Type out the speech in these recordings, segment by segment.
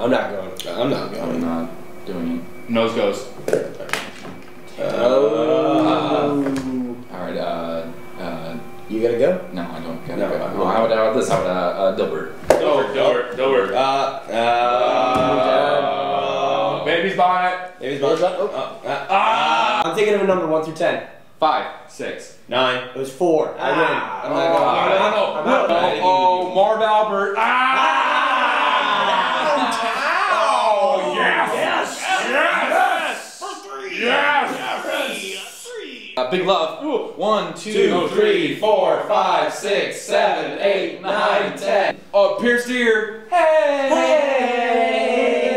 I'm not going. I'm not going. I'm not doing it. Nose goes. Oh. All right. Uh, uh, You gotta go? no, I don't get No, it. I- Well, how about, how about this? How about uh, uh, Dilbert? Dilbert, Dilbert, Dilbert. Uh, uh, Baby's bonnet. Maybe What was that? Oh. Uh, uh, Ah! I'm thinking of a number one through ten. Five, six. nine. It was four. I win. Ah, I'm Oh, not going. I don't know. Uh, big love. Ooh. One, two, Two, three, four, five, six, seven, eight, nine, ten. Oh, Pierce Deer. Hey! Hey!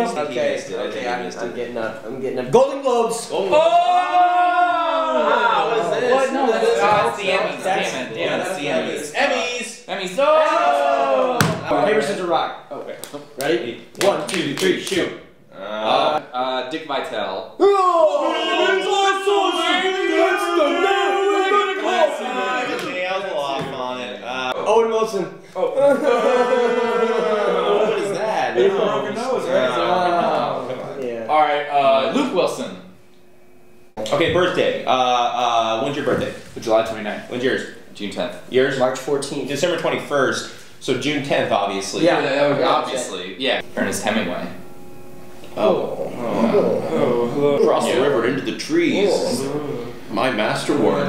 I think he Okay, missed it. I think okay, I'm, I'm getting up. I'm getting up. Golden Globes. Golden Oh! Ah, what is this? What? No, that's, that's the Emmys. Damn it. Damn it. that's the Emmys. Emmys. Emmys. Oh! Paper, scissors, rock. Okay. Ready? One, two, three, shoot. Uh, uh, Dick Vitale. Nails on it. Uh, Owen Wilson. what is that? It's a No. broken nose, right? Oh, come on. Yeah. All right, uh, Luke Wilson. Okay, birthday. Uh, uh, when's your birthday? July 29th. When's yours? June 10th. Yours? March 14th. December 21st. So June 10th, obviously. Yeah. that would- be obviously. Yeah. Ernest Hemingway. Oh. Cross the river into the trees. My masterwork.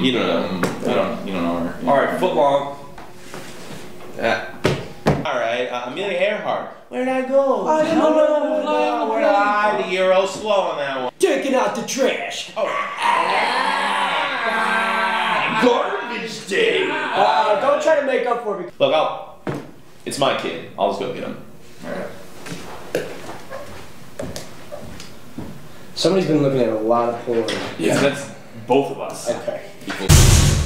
You don't know. I don't. You don't know her. All right, foot long. Uh, all right, uh, Amelia Earhart. Where'd I go? I don't know. No, where'd I? The euro slow on that one. Taking out the trash. oh Garbage day. Uh, don't try to make up for it. Look, I'll. It's my kid. I'll just go get him. All right. Somebody's been looking at a lot of porn. Yeah, that's both of us. Okay. Equals.